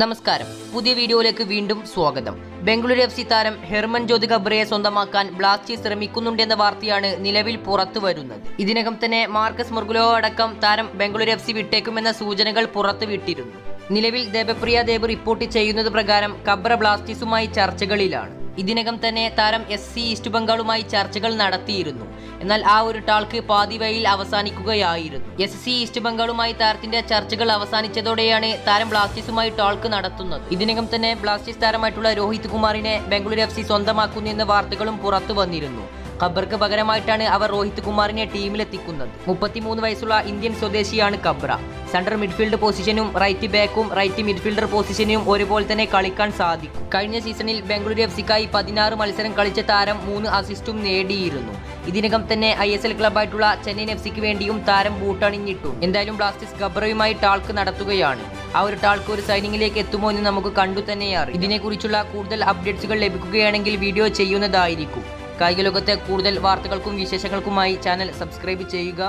നമസ്കാരം. പുതിയ വീഡിയോയിലേക്ക് വീണ്ടും സ്വാഗതം. ബംഗളൂരു എഫ് സി താരം ഹെർമൻ ജ്യോതി ഗബ്രയെ സ്വന്തമാക്കാൻ ബ്ലാസ്റ്റേഴ്സ് ശ്രമിക്കുന്നുണ്ടെന്ന വാർത്തയാണ് നിലവിൽ പുറത്തു വരുന്നത്. ഇതിനകം തന്നെ മാർക്കസ് മുർഗുലോ അടക്കം താരം ബംഗളൂരു എഫ് സി വിട്ടേക്കുമെന്ന സൂചനകൾ പുറത്തുവിട്ടിരുന്നു നിലവിൽ ദേബപ്രിയ ദേബ് റിപ്പോർട്ട് ചെയ്യുന്നത് പ്രകാരം കബ്ര ബ്ലാസ്റ്റേഴ്സുമായി ചർച്ചകളിലാണ്. ഇതിനകം തന്നെ താരം എസ് സി ഈസ്റ്റ് ബംഗാളുമായി ചർച്ചകൾ നടത്തിയിരുന്നു. എന്നാൽ ആ ഒരു ടാൾക്ക് പാതിവഴിയിൽ അവസാനിക്കുകയായിരുന്നു. എസ് സി ഈസ്റ്റ് ബംഗാളുമായി താരത്തിന്റെ ചർച്ചകൾ അവസാനിച്ചതോടെയാണ് താരം ബ്ലാസ്റ്റേഴ്സുമായി ടാൾക്ക് നടത്തുന്നത്. ഇതിനകം തന്നെ ബ്ലാസ്റ്റേഴ്സ് താരമായിട്ടുള്ള രോഹിത് കുമാറിനെ ബംഗളൂരു എഫ് സി സ്വന്തമാക്കുന്നു എന്ന വാർത്തകളും പുറത്തു വന്നിരുന്നു. ഖബർക്ക് പകരമായിട്ടാണ് അവർ രോഹിത് കുമാറിനെ ടീമിലെത്തിക്കുന്നത്. മുപ്പത്തിമൂന്ന് വയസ്സുള്ള ഇന്ത്യൻ സ്വദേശിയാണ് കബ്ര സെൻട്രൽ മിഡ്ഫീൽഡ് പൊസിഷനും റൈറ്റ് ബാക്കും റൈറ്റ് മിഡ്ഫീൽഡർ പൊസിഷനും ഒരുപോലെ തന്നെ കളിക്കാൻ സാധിക്കും. കഴിഞ്ഞ സീസണിൽ ബംഗളൂരു എഫ് സിക്കായി പതിനാറ് മത്സരം കളിച്ച താരം മൂന്ന് അസിസ്റ്റും നേടിയിരുന്നു. ഇതിനകം തന്നെ ഐ എസ് എൽ ക്ലബായിട്ടുള്ള ചെന്നൈയിൻ എഫ് സിക്ക് വേണ്ടിയും താരം ബൂട്ടണിഞ്ഞിട്ടു. എന്തായാലും ബ്ലാസ്റ്റേഴ്സ് ഗബ്രയുമായി ടാൾക്ക് നടത്തുകയാണ്. ആ ഒരു ടാൾക്ക് ഒരു സൈനിങ്ങിലേക്ക് എത്തുമോ എന്ന് നമുക്ക് കണ്ടു തന്നെ അറിയാം. ഇതിനെക്കുറിച്ചുള്ള കൂടുതൽ അപ്ഡേറ്റ്സുകൾ ലഭിക്കുകയാണെങ്കിൽ വീഡിയോ ചെയ്യുന്നതായിരിക്കും. കായിക ലോകത്തെ കൂടുതൽ വാർത്തകൾക്കും വിശേഷങ്ങൾക്കുമായി ചാനൽ സബ്സ്ക്രൈബ് ചെയ്യുക.